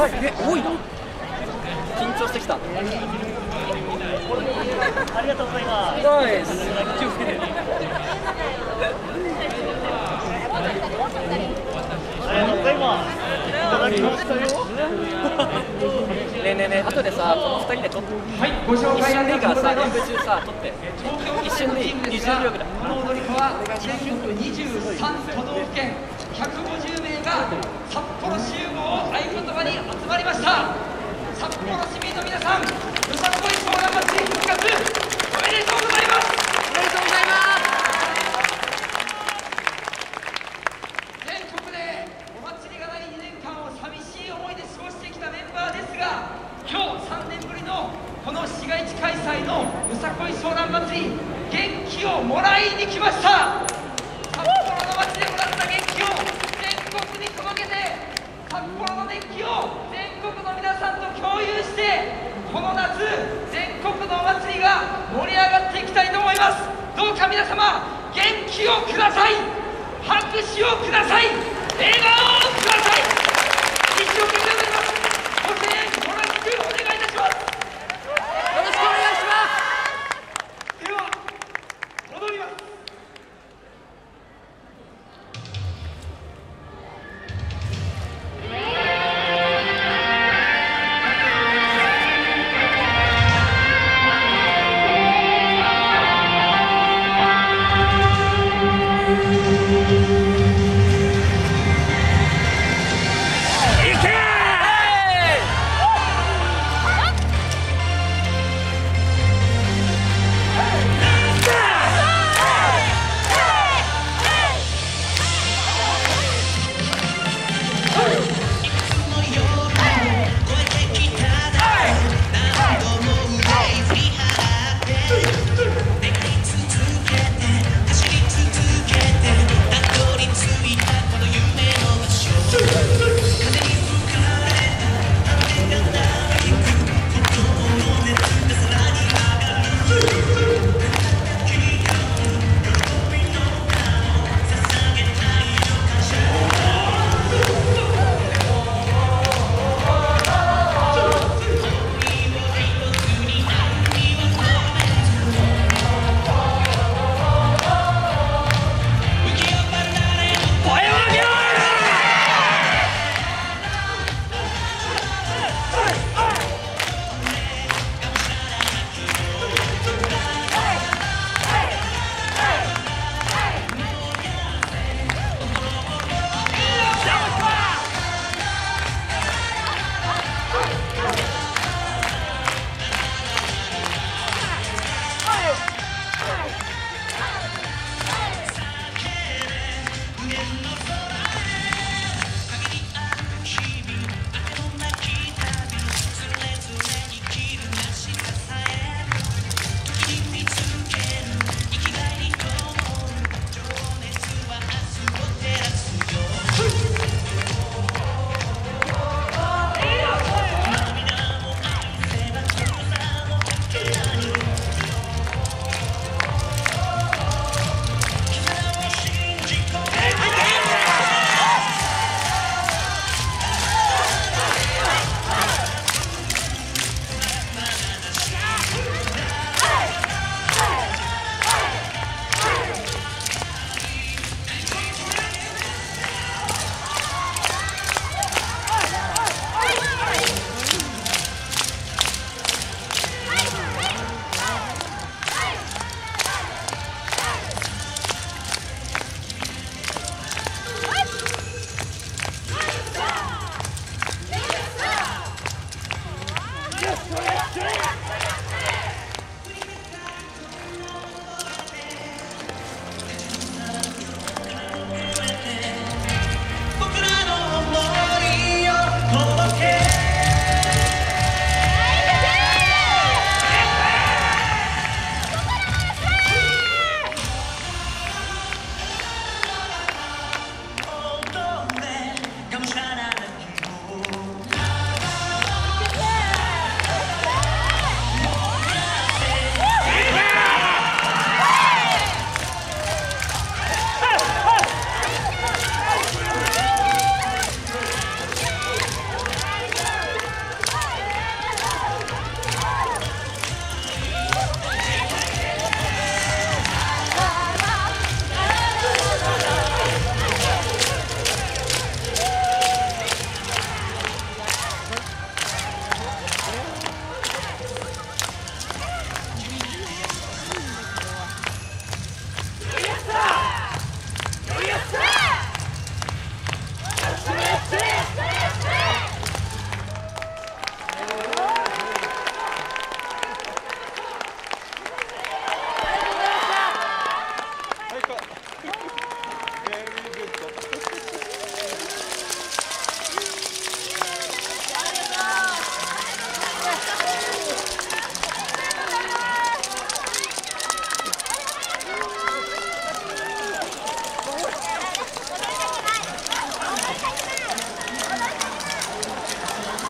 はい。え多い。な緊張してきたありがとうございます。ナイス気をつけてありがとうございます。い。ただきましたよ。ねえねえねえ後でさこの二人で撮ってはい、ご紹介あり瞬でいい。からさ演舞中さ撮って一瞬でいい。20秒ぐらいこの踊り子は全国23都道府県150名が札幌集合を合言葉まりました。札幌市民の皆さんよさこいソーラン祭復活おめでとうございます。おめでとうございます。全国でお祭りがない2年間を寂しい思いで過ごしてきたメンバーですが今日3年ぶりのこの市街地開催のよさこいソーラン祭り元気をもらいに来ました。どうか皆様元気をください。拍手をください。笑顔をください。que no